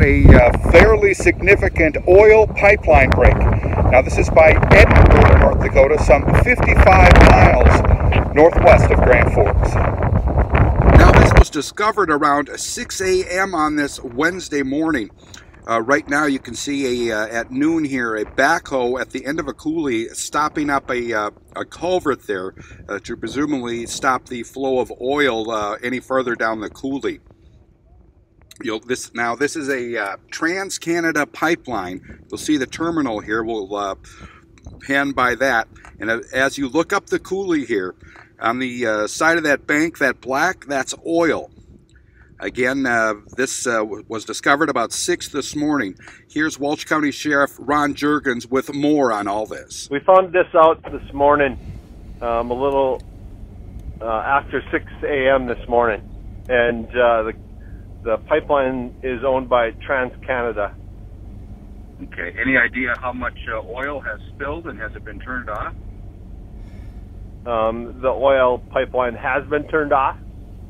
had a uh, fairly significant oil pipeline break. Now this is by Edinburg, North Dakota, some 55 miles northwest of Grand Forks. Now this was discovered around 6 a.m. on this Wednesday morning. Uh, right now you can see a uh, at noon here a backhoe at the end of a coulee stopping up a, uh, a culvert there uh, to presumably stop the flow of oil uh, any further down the coulee. You'll, this now this is a uh, Trans Canada pipeline. You'll see the terminal here. We'll pan by that, and as you look up the coulee here, on the side of that bank, that black, that's oil. Again, uh, this uh, was discovered about 6 this morning. Here's Walsh County Sheriff Ron Jurgens with more on all this. We found this out this morning, um, a little uh, after 6 a.m. this morning. And uh, the, the pipeline is owned by TransCanada. Okay. Any idea how much uh, oil has spilled and has it been turned off? Um, the oil pipeline has been turned off.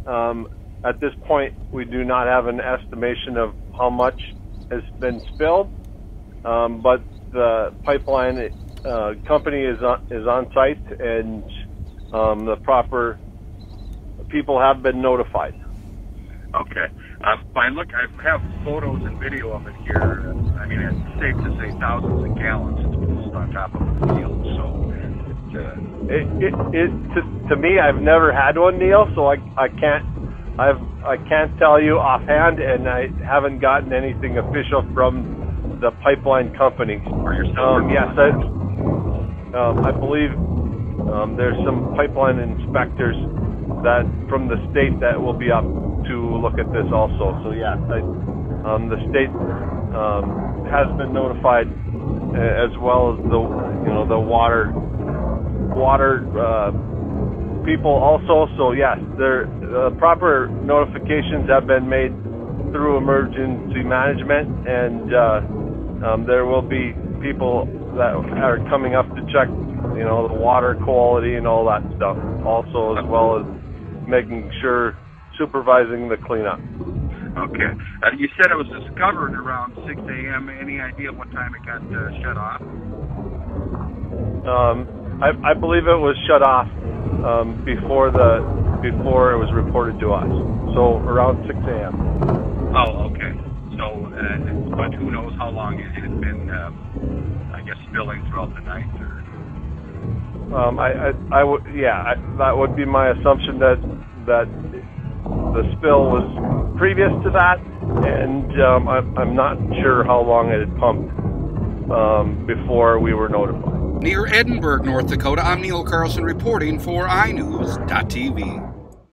Um, at this point, we do not have an estimation of how much has been spilled, um, but the pipeline uh, company is on, is on site and um, the proper people have been notified. Okay. Uh, by look, I have photos and video of it here. I mean, it's safe to say thousands of gallons it's pulled on top of the field. So, it, uh, it, it, it to, to me, I've never had one, Neil, so I I can't I've I can't tell you offhand, and I haven't gotten anything official from the pipeline company. Um, yes, I, um, I believe um, there's some pipeline inspectors that from the state that will be up to look at this also. So yeah, I, um, the state um, has been notified uh, as well as the you know the water water. Uh, people also. So yes, there uh, proper notifications have been made through emergency management, and uh, um, there will be people that are coming up to check, you know, the water quality and all that stuff. Also, as well as making sure supervising the cleanup. Okay. Uh, you said it was discovered around 6 a.m. Any idea what time it got uh, shut off? Um, I, I believe it was shut off um, before the before it was reported to us. So around 6 a.m. Oh, okay. So, uh, but who knows how long it had been, uh, I guess, spilling throughout the night? Or... Um, I, I, I would, yeah, I, that would be my assumption that that the spill was previous to that, and um, I, I'm not sure how long it had pumped um, before we were notified near Edinburg, North Dakota. I'm Neil Carlson reporting for iNewZ.TV.